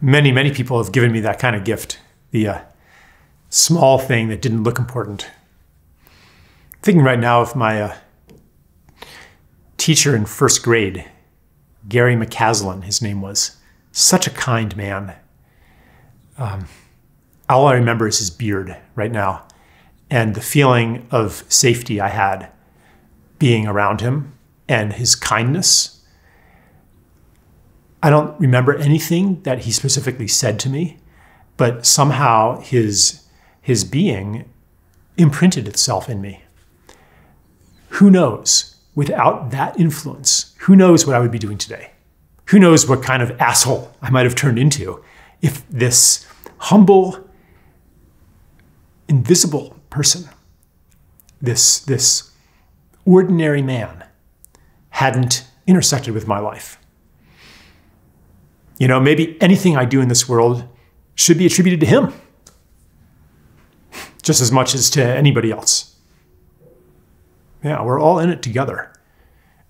many, many people have given me that kind of gift. The uh, small thing that didn't look important. thinking right now of my uh, teacher in first grade, Gary McCaslin, his name was. Such a kind man. Um, all I remember is his beard right now and the feeling of safety I had being around him and his kindness. I don't remember anything that he specifically said to me, but somehow his, his being imprinted itself in me. Who knows? Without that influence, who knows what I would be doing today? Who knows what kind of asshole I might have turned into if this humble, invisible person, this, this ordinary man, hadn't intersected with my life. You know, maybe anything I do in this world should be attributed to him just as much as to anybody else. Yeah, we're all in it together.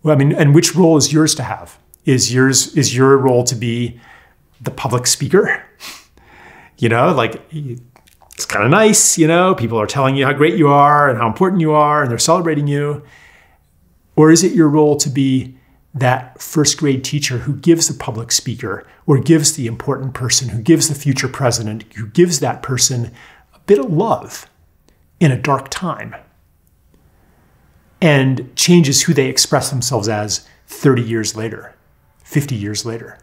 Well, I mean, and which role is yours to have? Is yours is your role to be the public speaker? You know, like it's kind of nice, you know, people are telling you how great you are and how important you are and they're celebrating you. Or is it your role to be that first grade teacher who gives the public speaker or gives the important person, who gives the future president, who gives that person a bit of love in a dark time and changes who they express themselves as 30 years later, 50 years later?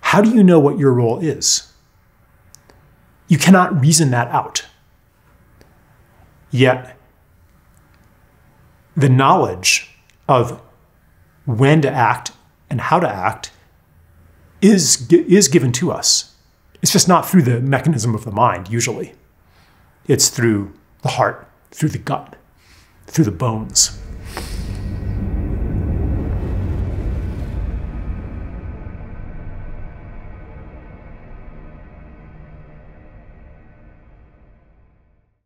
How do you know what your role is? You cannot reason that out. Yet, the knowledge of when to act and how to act is, is given to us. It's just not through the mechanism of the mind, usually. It's through the heart, through the gut, through the bones.